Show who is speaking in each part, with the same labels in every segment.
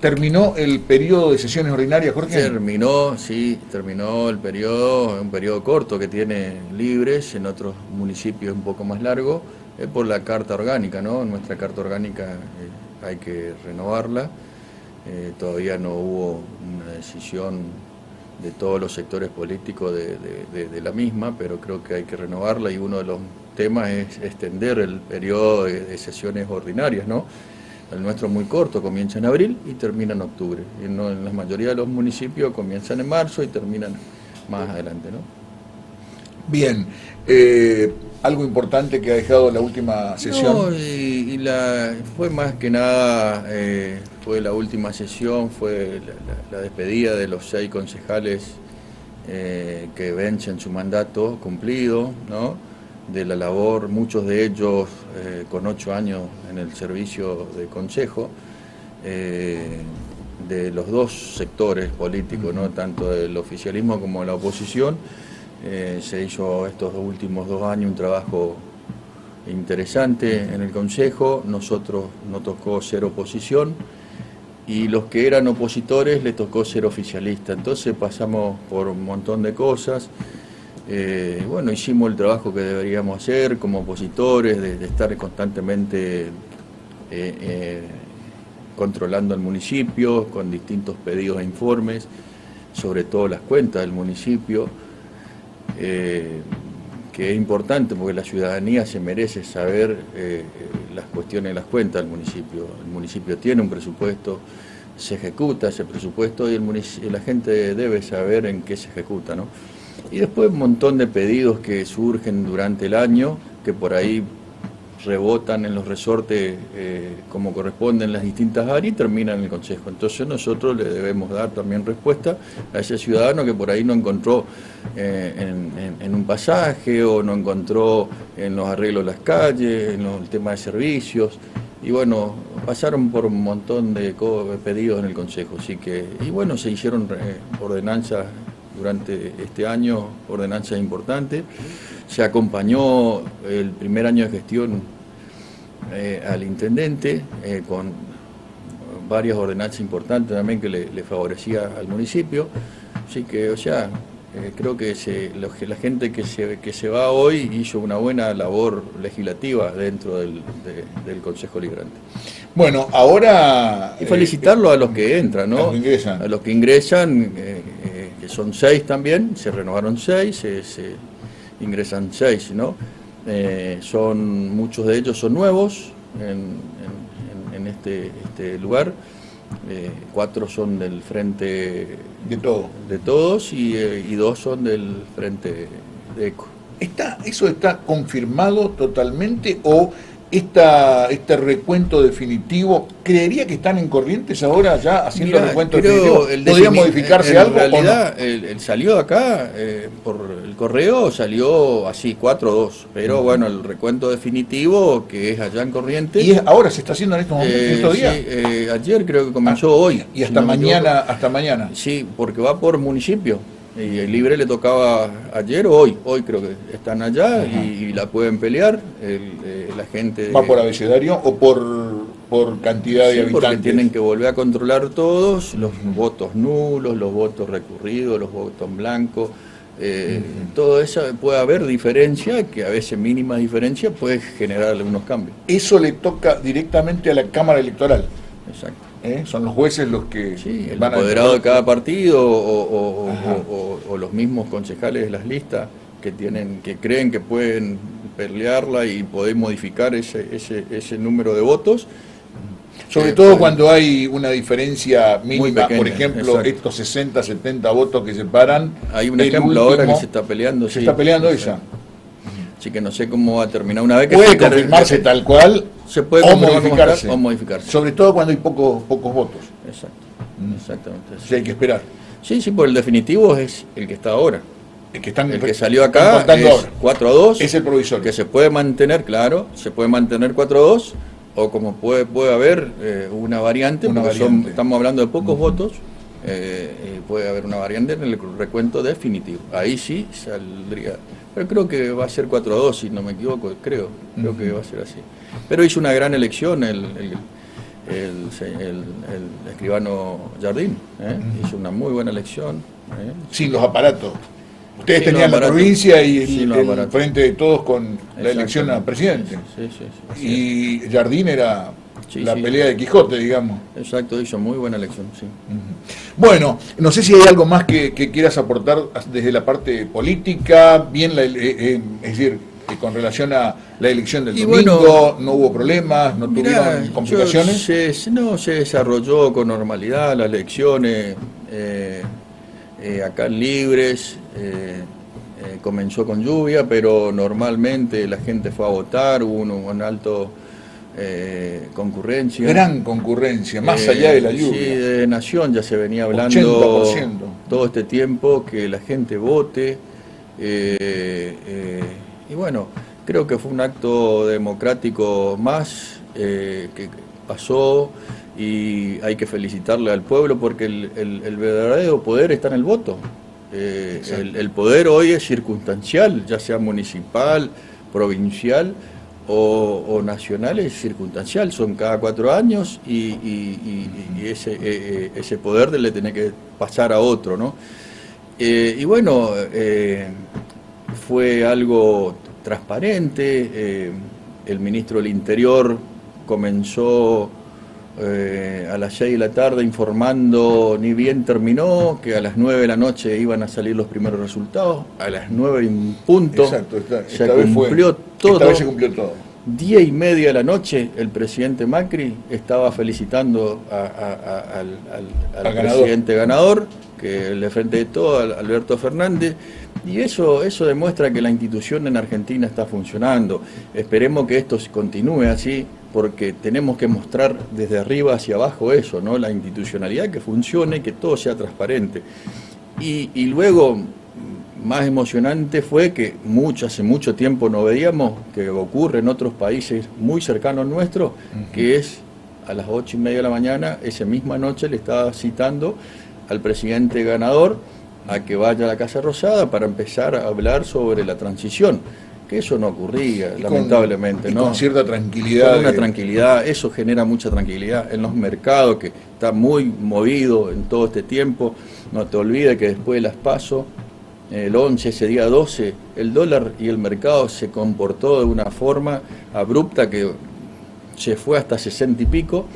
Speaker 1: ¿Terminó el periodo de sesiones ordinarias, Jorge?
Speaker 2: Terminó, sí, terminó el periodo, un periodo corto que tiene libres, en otros municipios un poco más largo, es por la carta orgánica, ¿no? Nuestra carta orgánica eh, hay que renovarla, eh, todavía no hubo una decisión de todos los sectores políticos de, la misma, pero creo que hay que renovarla y uno de los temas es extender el periodo de, sesiones ordinarias, ¿no? El nuestro es muy corto, comienza en abril y termina en octubre. Y en la mayoría de los municipios comienzan en marzo y terminan más adelante. ¿no?
Speaker 1: Bien, eh, algo importante que ha dejado la última sesión.
Speaker 2: No, y, la, fue más que nada, eh, fue la última sesión, fue la, despedida de los seis concejales eh, que vencen su mandato cumplido, ¿no? De la labor, muchos de ellos eh, con ocho años en el servicio de consejo, eh, de los dos sectores políticos, ¿no? tanto del oficialismo como de la oposición. Eh, se hizo estos últimos dos años un trabajo interesante en el Consejo, nosotros nos tocó ser oposición y los que eran opositores les tocó ser oficialista. Entonces pasamos por un montón de cosas. Eh, bueno, hicimos el trabajo que deberíamos hacer como opositores, de, estar constantemente eh, eh, controlando el municipio con distintos pedidos e informes, sobre todo las cuentas del municipio, que es importante porque la ciudadanía se merece saber las cuestiones de las cuentas del municipio. El municipio tiene un presupuesto, se ejecuta ese presupuesto y la gente debe saber en qué se ejecuta, ¿no? Y después un montón de pedidos que surgen durante el año, que por ahí rebotan en los resortes eh, como corresponden las distintas áreas y terminan en el Consejo. Entonces nosotros le debemos dar también respuesta a ese ciudadano que por ahí no encontró eh, en, un pasaje o no encontró en los arreglos de las calles, en el tema de servicios. Y bueno, pasaron por un montón de pedidos en el Consejo. Así que, y bueno, se hicieron eh, ordenanzas durante este año, ordenanzas importantes. Se acompañó el primer año de gestión eh, al intendente eh, con varias ordenanzas importantes también que le, favorecía al municipio. Así que, o sea, eh, creo que, la gente que se, que se va hoy hizo una buena labor legislativa dentro del, Consejo Librante.
Speaker 1: Bueno, ahora...
Speaker 2: Y felicitarlo a los que entran, ¿no? Los que ingresan. A los que ingresan son seis también, se renovaron seis, se, ingresan seis, ¿no? Eh, son, muchos de ellos son nuevos en, este, este, lugar, eh, cuatro son del frente
Speaker 1: de, todo.
Speaker 2: de todos eh, y, dos son del frente de ECO.
Speaker 1: ¿Está, ¿Eso está confirmado totalmente o esta, este recuento definitivo, ¿creería que están en Corrientes ahora ya haciendo el recuento definitivo? ¿Podría modificarse algo?
Speaker 2: En realidad, el, salió acá, eh, por el correo salió así, 4-2, pero bueno, el recuento definitivo, que es allá en Corrientes.
Speaker 1: ¿Y ahora se está haciendo en estos, momentos,
Speaker 2: eh,
Speaker 1: estos días?
Speaker 2: Sí, eh, ayer creo que comenzó ah, hoy.
Speaker 1: Y hasta mañana, hasta mañana.
Speaker 2: Sí, porque va por municipio. Y el libre le tocaba ayer o hoy, hoy creo que están allá y, la pueden pelear. Eh, la gente.
Speaker 1: ¿Va por abecedario o por, por cantidad de habitantes?
Speaker 2: Porque tienen que volver a controlar todos, los votos nulos, los votos recurridos, los votos en blanco. Eh, todo eso puede haber diferencia, que a veces mínima diferencia puede generar algunos cambios.
Speaker 1: Eso le toca directamente a la Cámara Electoral.
Speaker 2: Exacto.
Speaker 1: ¿Eh? son los jueces los que
Speaker 2: sí, el apoderado de cada partido o, los mismos concejales de las listas que tienen que creen que pueden pelearla y poder modificar ese, ese, ese número de votos
Speaker 1: sobre todo cuando hay una diferencia mínima, por ejemplo, estos 60, 70 votos que separan.
Speaker 2: Hay un ejemplo ahora que se está peleando.
Speaker 1: Se está peleando esa.
Speaker 2: Así que no sé cómo va a terminar. Una vez que
Speaker 1: puede confirmarse tal cual
Speaker 2: se puede
Speaker 1: o modificarse.
Speaker 2: o modificarse.
Speaker 1: Sobre todo cuando hay pocos pocos votos.
Speaker 2: Exacto. Mm. Exactamente.
Speaker 1: Sí, hay que esperar.
Speaker 2: Sí, sí, por el definitivo es el que está ahora.
Speaker 1: El que, están,
Speaker 2: el que salió acá es 4 a 2.
Speaker 1: Es el provisorio.
Speaker 2: Que se puede mantener, claro, se puede mantener 4 a 2, o como puede, puede haber eh, una variante, porque estamos hablando de pocos votos, eh, eh, puede haber una variante en el recuento definitivo. Ahí sí saldría pero creo que va a ser 4 a 2, si no me equivoco, creo. Creo que va a ser así. Pero hizo una gran elección el, el, escribano Jardín, ¿eh? hizo una muy buena elección.
Speaker 1: ¿eh? Sin los aparatos. Ustedes tenían la provincia y el, frente de todos con la elección a presidente. y Jardín era la pelea de Quijote, digamos.
Speaker 2: Exacto, hizo muy buena elección, sí.
Speaker 1: Bueno, no sé si hay algo más que, quieras aportar desde la parte política, bien, la, eh, es decir, con relación a la elección del domingo, no hubo problemas, no tuvieron complicaciones.
Speaker 2: no, se desarrolló con normalidad las elecciones eh, eh, acá libres, eh, comenzó con lluvia, pero normalmente la gente fue a votar, hubo un, alto concurrencia.
Speaker 1: Gran concurrencia, más allá de la lluvia. Sí,
Speaker 2: de Nación ya se venía hablando todo este tiempo que la gente vote. y bueno, Creo que fue un acto democrático más eh, que pasó y hay que felicitarle al pueblo porque el, verdadero poder está en el voto. Eh, el, poder hoy es circunstancial, ya sea municipal, provincial o, nacional, es circunstancial, son cada cuatro años y, ese, eh, ese poder le tiene que pasar a otro. ¿no? y bueno, fue algo transparente. Eh, el ministro del Interior comenzó eh, a las 6 de la tarde informando, ni bien terminó, que a las 9 de la noche iban a salir los primeros resultados. A las 9 en punto
Speaker 1: Exacto, se, cumplió todo. se cumplió todo.
Speaker 2: Día y media de la noche, el presidente Macri estaba felicitando al, presidente ganador, que le frente de todo, Alberto Fernández, y eso, eso demuestra que la institución en Argentina está funcionando. Esperemos que esto continúe así, porque tenemos que mostrar desde arriba hacia abajo eso, ¿no? La institucionalidad que funcione, que todo sea transparente. Y, y luego, más emocionante fue que mucho, hace mucho tiempo no veíamos, que ocurre en otros países muy cercanos nuestros, que es a las ocho y media de la mañana, esa misma noche le estaba citando al presidente ganador a que vaya a la Casa Rosada para empezar a hablar sobre la transición, que eso no ocurría, lamentablemente. ¿no?
Speaker 1: Con cierta tranquilidad.
Speaker 2: Con una tranquilidad, eso genera mucha tranquilidad en los mercados, que está muy movido en todo este tiempo. No te olvides que después de las paso, el 11, ese día 12, el dólar y el mercado se comportó de una forma abrupta que se fue hasta 60 y pico.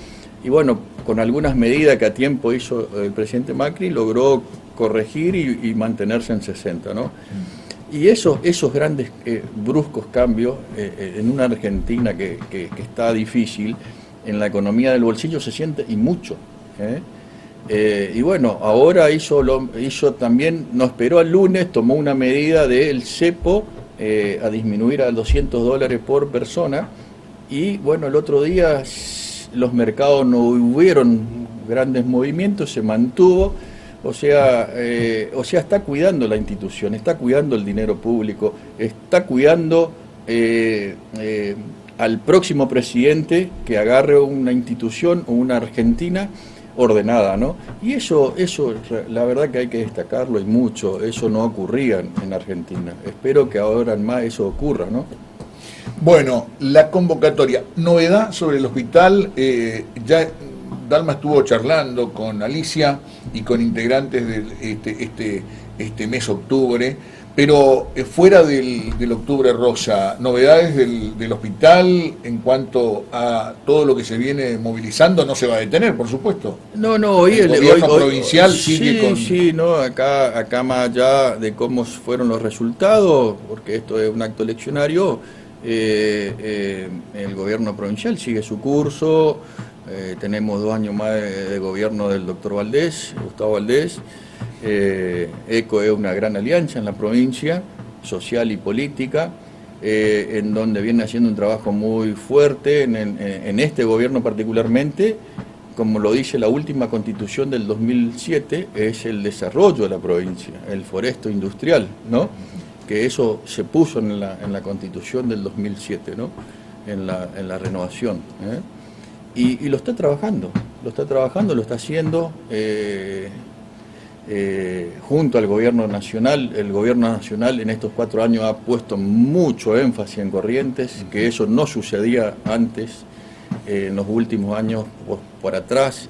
Speaker 2: Y bueno, con algunas medidas que a tiempo hizo el presidente Macri, logró corregir y, mantenerse en 60, ¿no? Y esos, esos grandes eh, bruscos cambios eh, eh, en una Argentina que, está difícil, en la economía del bolsillo se siente y mucho. y bueno, ahora hizo, lo, hizo también, no esperó al lunes, tomó una medida del cepo a disminuir a 200 dólares por persona y bueno, el otro día los mercados no hubieron grandes movimientos, se mantuvo o sea, eh, o sea, está cuidando la institución, está cuidando el dinero público, está cuidando eh, eh, al próximo presidente que agarre una institución o una Argentina ordenada, ¿no? Y eso, eso, la verdad que hay que destacarlo y mucho, eso no ocurría en Argentina. Espero que ahora más eso ocurra, ¿no?
Speaker 1: Bueno, la convocatoria, novedad sobre el hospital, ya Dalma estuvo charlando con Alicia y con integrantes de este, este, este mes octubre, pero eh, fuera del, octubre rosa, novedades del, hospital en cuanto a todo lo que se viene movilizando no se va a detener, por supuesto.
Speaker 2: No, no, hoy el, gobierno provincial sigue con... Sí, no, acá, acá más allá de cómo fueron los resultados, porque esto es un acto eleccionario, eh, eh, el gobierno provincial sigue su curso, eh, tenemos dos años más de, gobierno del doctor Valdés, Gustavo Valdés. Eh, ECO es una gran alianza en la provincia, social y política, eh, en donde viene haciendo un trabajo muy fuerte en, este gobierno particularmente, como lo dice la última constitución del 2007, es el desarrollo de la provincia, el foresto industrial, ¿no? que eso se puso en la, constitución del 2007, ¿no? en, la, en la renovación. Y, lo está trabajando, lo está trabajando, lo está haciendo eh, eh, junto al gobierno nacional. El gobierno nacional en estos cuatro años ha puesto mucho énfasis en Corrientes, que eso no sucedía antes. en los últimos años por, atrás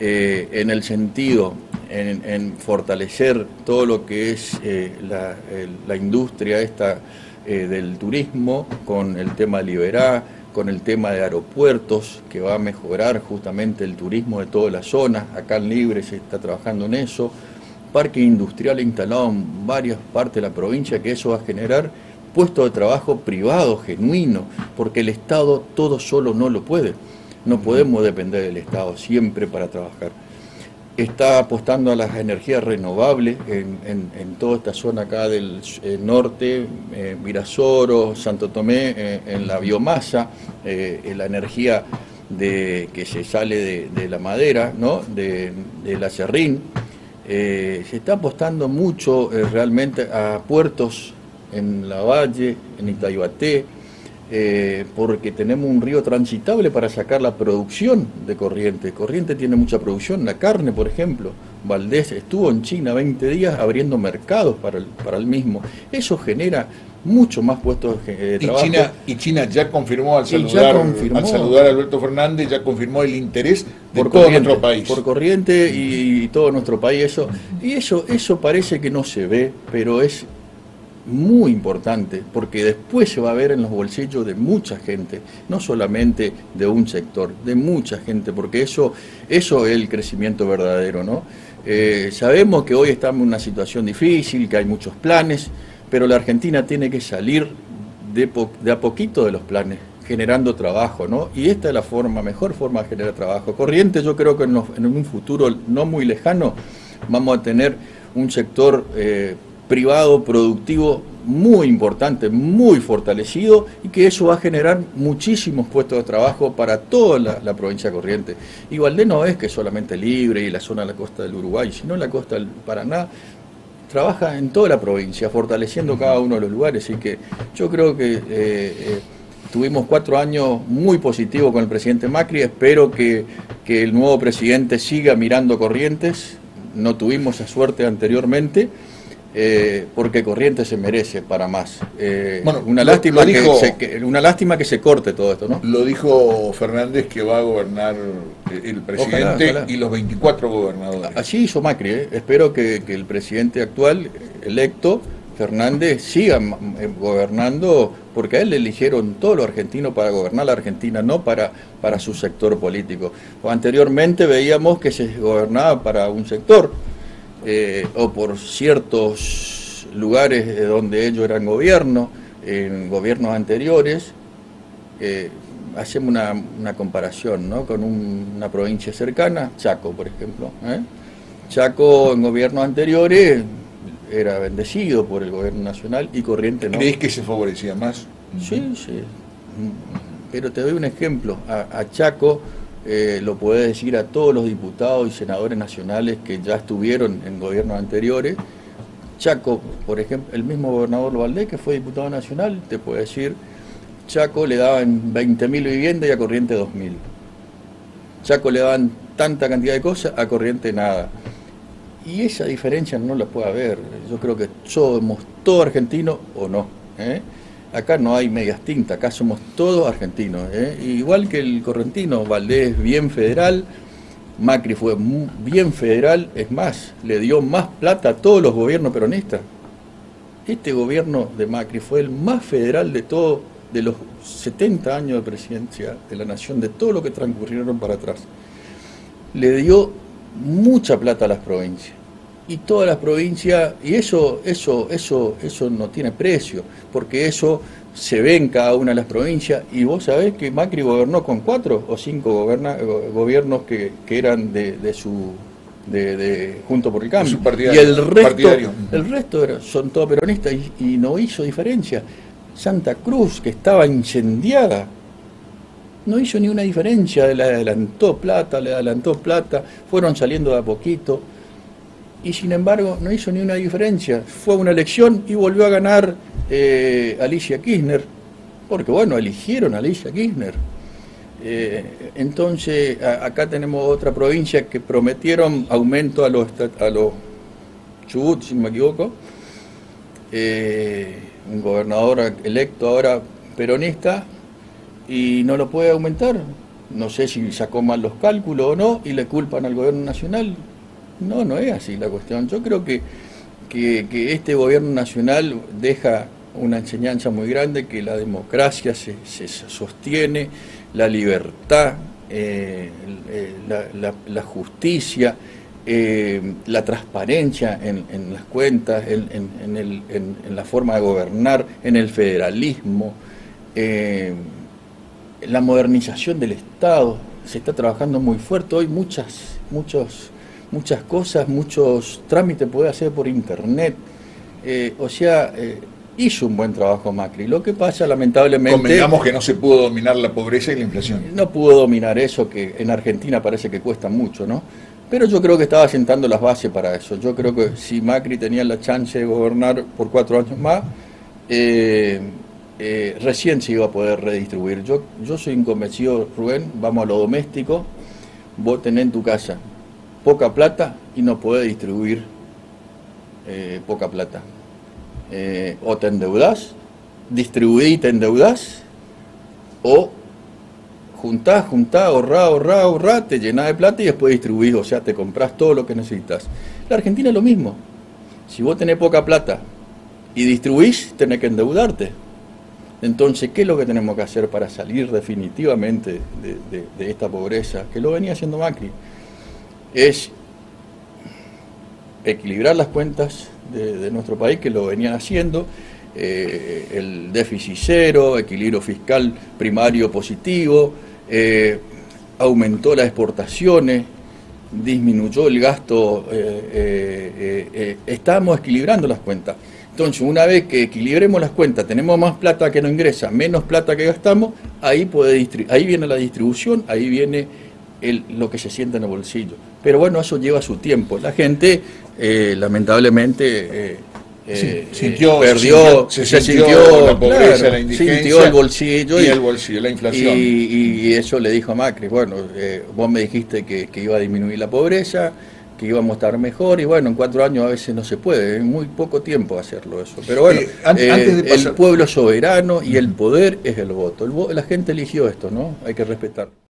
Speaker 2: eh, en el sentido, en, fortalecer todo lo que es eh, la, industria esta del turismo con el tema de Liberá, con el tema de aeropuertos, que va a mejorar justamente el turismo de toda la zona. Acá en Libre se está trabajando en eso. Parque industrial instalado en varias partes de la provincia, que eso va a generar puesto de trabajo privado, genuino, porque el Estado todo solo no lo puede. No podemos depender del Estado siempre para trabajar. Está apostando a las energías renovables en, toda esta zona acá del eh, norte, eh, Virasoro, Santo Tomé, eh, en la biomasa, en la energía de, que se sale de, la madera, ¿no? de, la serrín. se está apostando mucho realmente a puertos en La Valle, en Itaibaté, eh, porque tenemos un río transitable para sacar la producción de Corriente. Corriente tiene mucha producción, la carne, por ejemplo. Valdés estuvo en China 20 días abriendo mercados para el, para el mismo. Eso genera mucho más puestos de trabajo.
Speaker 1: Y China, y China ya confirmó al saludar, al saludar a Alberto Fernández, ya confirmó el interés de por todo nuestro país.
Speaker 2: Por corriente y, y, todo nuestro país. Eso, y eso, eso parece que no se ve, pero es muy importante, porque después se va a ver en los bolsillos de mucha gente, no solamente de un sector, de mucha gente, porque eso, eso es el crecimiento verdadero, ¿no? Eh, sabemos que hoy estamos en una situación difícil, que hay muchos planes, pero la Argentina tiene que salir de, a poquito de los planes, generando trabajo, ¿no? Y esta es la forma, mejor forma de generar trabajo. Corriente, yo creo que en, un futuro no muy lejano vamos a tener un sector eh, privado productivo muy importante, muy fortalecido y que eso va a generar muchísimos puestos de trabajo para toda la, provincia corriente. Y Valdés no es que solamente libre y la zona de la costa del Uruguay, sino la costa del Paraná. Trabaja en toda la provincia, fortaleciendo cada uno de los lugares. Así que yo creo que eh, eh, tuvimos cuatro años muy positivos con el presidente Macri. Espero que, que el nuevo presidente siga mirando corrientes. No tuvimos esa suerte anteriormente. Eh, porque Corrientes se merece para más. Eh, bueno, una, lástima que se, una lástima que se corte todo esto, ¿no?
Speaker 1: Lo dijo Fernández que va a gobernar el presidente y los 24 gobernadores.
Speaker 2: Así hizo Macri, ¿eh? espero que, el presidente actual, electo, Fernández, siga gobernando, porque a él le eligieron todos los argentinos para gobernar la Argentina, no para, para su sector político. Anteriormente veíamos que se gobernaba para un sector eh, o por ciertos lugares donde ellos eran gobierno, en gobiernos anteriores, eh, hacemos una, comparación ¿no? con una provincia cercana, Chaco, por ejemplo. ¿eh? Chaco en gobiernos anteriores era bendecido por el gobierno nacional y Corriente no.
Speaker 1: ¿Crees que se favorecía más?
Speaker 2: Sí, sí. Pero te doy un ejemplo. a Chaco eh, lo puede decir a todos los diputados y senadores nacionales que ya estuvieron en gobiernos anteriores. Chaco, por ejemplo, el mismo gobernador Valdés, que fue diputado nacional, te puede decir, Chaco le daban 20.000 viviendas y a Corriente 2.000. Chaco le daban tanta cantidad de cosas, a Corriente nada. Y esa diferencia no la puede haber. Yo creo que somos todos argentinos o no. ¿eh? Acá no hay medias tintas, acá somos todos argentinos. ¿eh? Igual que el correntino, Valdés bien federal, Macri fue bien federal, es más, le dio más plata a todos los gobiernos peronistas. Este gobierno de Macri fue el más federal de todo, de los 70 años de presidencia de la nación, de todo lo que transcurrieron para atrás. Le dio mucha plata a las provincias y todas las provincias, y eso, eso, eso, eso no tiene precio, porque eso se ve en cada una de las provincias, y vos sabés que Macri gobernó con cuatro o cinco gobiernos que, eran de, su de, junto por el cambio. y el resto, el resto son todos peronistas y, no hizo diferencia. Santa Cruz, que estaba incendiada, no hizo ni una diferencia, le adelantó plata, le adelantó plata, fueron saliendo de a poquito y sin embargo no hizo ni una diferencia. Fue una elección y volvió a ganar eh, Alicia Kirchner, porque bueno, eligieron a Alicia Kirchner. Eh, entonces, acá tenemos otra provincia que prometieron aumento a los, a los Chubut, si no me equivoco. Eh, un gobernador electo ahora peronista y no lo puede aumentar. no sé si sacó mal los cálculos o no, y le culpan al gobierno nacional. No, no es así la cuestión. Yo creo que, que, este gobierno nacional deja una enseñanza muy grande, que la democracia se, sostiene, la libertad, eh, eh, la, justicia, eh, la transparencia en, las cuentas, en, la forma de gobernar, en el federalismo la modernización del Estado, se está trabajando muy fuerte. Hoy muchas, muchos, muchas cosas, muchos trámites puede hacer por internet. Eh, o sea, eh, hizo un buen trabajo Macri. Lo que pasa, lamentablemente.
Speaker 1: Convengamos que no se pudo dominar la pobreza y la inflación.
Speaker 2: No pudo dominar eso, que en Argentina parece que cuesta mucho, ¿no? Pero yo creo que estaba sentando las bases para eso. Yo creo que si Macri tenía la chance de gobernar por cuatro años más, eh, eh, recién se iba a poder redistribuir. Yo, yo soy inconvencido, Rubén, vamos a lo doméstico, vos tenés en tu casa poca plata y no podés distribuir eh, poca plata. Eh, o te endeudás, distribuís y te endeudás, o juntás, juntás, ahorrá, ahorrá, ahorrá, te llenás de plata y después distribuís, o sea, te compras todo lo que necesitas. La Argentina es lo mismo. Si vos tenés poca plata y distribuís, tenés que endeudarte. Entonces, ¿qué es lo que tenemos que hacer para salir definitivamente de, esta pobreza? Que lo venía haciendo Macri. Es equilibrar las cuentas de, nuestro país, que lo venían haciendo, eh, el déficit cero, equilibrio fiscal primario positivo, eh, aumentó las exportaciones, disminuyó el gasto, eh, estamos equilibrando las cuentas. Entonces, una vez que equilibremos las cuentas, tenemos más plata que no ingresa, menos plata que gastamos, ahí, puede ahí viene la distribución, ahí viene el, lo que se siente en el bolsillo. Pero bueno, eso lleva su tiempo. La gente, eh, lamentablemente, eh,
Speaker 1: eh, sintió,
Speaker 2: perdió,
Speaker 1: se sintió, la pobreza, la indigencia
Speaker 2: sintió el bolsillo
Speaker 1: y, el bolsillo, la inflación.
Speaker 2: Y, eso le dijo a Macri, bueno, vos me dijiste que, que iba a disminuir la pobreza, que íbamos a estar mejor y bueno, en cuatro años a veces no se puede, es muy poco tiempo hacerlo eso. Pero bueno, eh, el pueblo soberano y el poder es el voto. la gente eligió esto, ¿no? Hay que respetar.